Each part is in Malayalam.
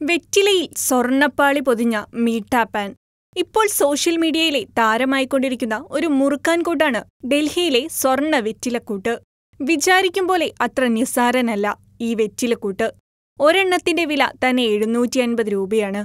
വെറ്റിലയിൽ സ്വർണപ്പാളി പൊതിഞ്ഞ മീട്ടാ പാൻ. ഇപ്പോൾ സോഷ്യൽ മീഡിയയിലെ താരമായിക്കൊണ്ടിരിക്കുന്ന ഒരു മുറുക്കാൻ കൂട്ടാണ് ഡൽഹിയിലെ സ്വർണ വെറ്റിലക്കൂട്ട്. വിചാരിക്കും പോലെ അത്ര നിസ്സാരനല്ല ഈ വെറ്റിലക്കൂട്ട്. ഒരെണ്ണത്തിന്റെ വില തന്നെ എഴുന്നൂറ്റി അൻപത് രൂപയാണ്.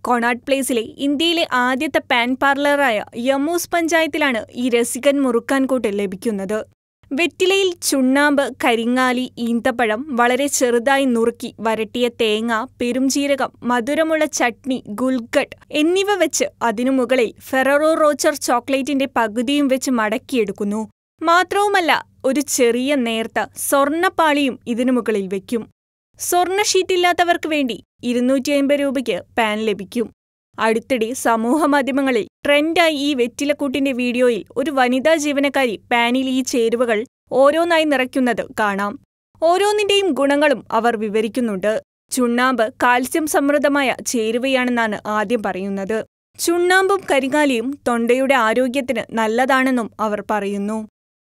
കൊണാട്ട് പ്ലേസിലെ ഇന്ത്യയിലെ ആദ്യത്തെ പാൻ പാർലറായ യമൂസ് പഞ്ചായത്തിലാണ് ഈ രസികൻ മുറുക്കാൻ കൂട്ട് ലഭിക്കുന്നത്. വെറ്റിലയിൽ ചുണ്ണാമ്പ് കരിങ്ങാലി ഈന്തപ്പഴം വളരെ ചെറുതായി നുറുക്കി വരട്ടിയ തേങ്ങ പെരുംജീരകം മധുരമുള്ള ചട്നി ഗുൽഗട്ട് എന്നിവ വെച്ച് അതിനു മുകളിൽ ഫെററോ റോച്ചർ ചോക്ലേറ്റിന്റെ പകുതിയും വെച്ച് മടക്കിയെടുക്കുന്നു. മാത്രവുമല്ല ഒരു ചെറിയ നേർത്ത സ്വർണപ്പാളിയും ഇതിനു മുകളിൽ വെക്കും. സ്വർണ ഷീറ്റില്ലാത്തവർക്ക് വേണ്ടി ഇരുന്നൂറ്റി അമ്പത് രൂപയ്ക്ക് പാൻ ലഭിക്കും. അടുത്തിടെ സമൂഹമാധ്യമങ്ങളിൽ ട്രെൻഡായി ഈ വെറ്റിലക്കൂട്ടിന്റെ വീഡിയോയിൽ ഒരു വനിതാ ജീവനക്കാരി പാനിൽ ഈ ചേരുവകൾ ഓരോന്നായി നിറയ്ക്കുന്നത് കാണാം. ഓരോന്നിന്റെയും ഗുണങ്ങളും അവർ വിവരിക്കുന്നുണ്ട്. ചുണ്ണാമ്പ് കാൽസ്യം സമൃദ്ധമായ ചേരുവയാണെന്നാണ് ആദ്യം പറയുന്നത്. ചുണ്ണാമ്പും കരിങ്ങാലിയും തൊണ്ടയുടെ ആരോഗ്യത്തിന് നല്ലതാണെന്നും അവർ പറയുന്നു.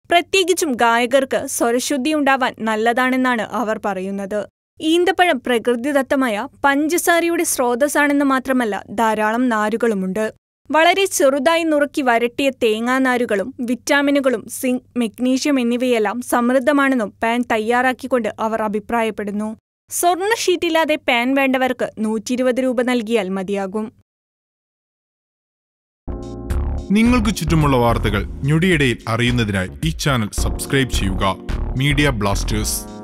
പ്രത്യേകിച്ചും ഗായകർക്ക് സ്വരശുദ്ധിയുണ്ടാവാൻ നല്ലതാണെന്നാണ് അവർ പറയുന്നത്. ഈന്തപ്പഴം പ്രകൃതിദത്തമായ പഞ്ചസാരയുടെ സ്രോതസ്സാണെന്ന് മാത്രമല്ല ധാരാളം നാരുകളുമുണ്ട്. വളരെ ചെറുതായി നുറുക്കി വരട്ടിയ തേങ്ങാനാരുകളും വിറ്റാമിനുകളും സിങ്ക് മെഗ്നീഷ്യം എന്നിവയെല്ലാം സമൃദ്ധമാണെന്നും പാൻ തയ്യാറാക്കിക്കൊണ്ട് അവർ അഭിപ്രായപ്പെടുന്നു. സ്വർണ ഷീറ്റില്ലാതെ പാൻ വേണ്ടവർക്ക് നൂറ്റിയിരുപത് രൂപ നൽകിയാൽ മതിയാകും. നിങ്ങൾക്ക് ചുറ്റുമുള്ള വാർത്തകൾ ഞൊടിയിടയിൽ അറിയുന്നതിനായി ഈ ചാനൽ സബ്സ്ക്രൈബ് ചെയ്യുക. Media Blasters.